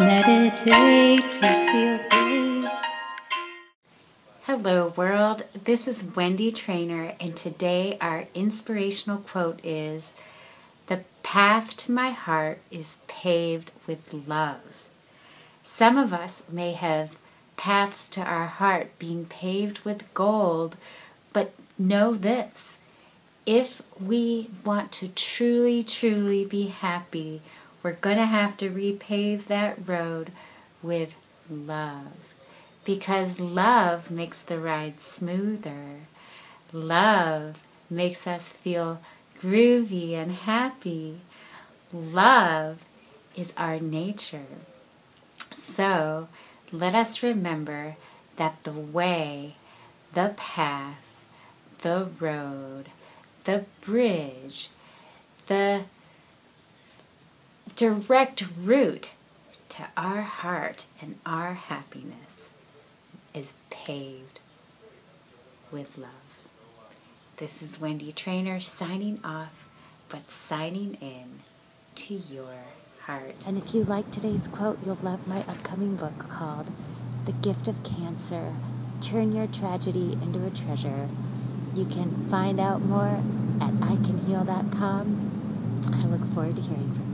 Meditate to feel great. Hello, world. This is Wendy Treynor, and today our inspirational quote is The path to my heart is paved with love. Some of us may have paths to our heart being paved with gold, but know this if we want to truly, truly be happy, we're going to have to repave that road with love. Because love makes the ride smoother. Love makes us feel groovy and happy. Love is our nature. So let us remember that the way, the path, the road, the bridge, the direct route to our heart and our happiness is paved with love. This is Wendy Treynor signing off, but signing in to your heart. And if you like today's quote, you'll love my upcoming book called The Gift of Cancer Turn Your Tragedy into a Treasure. You can find out more at icanheal.com. I look forward to hearing from you.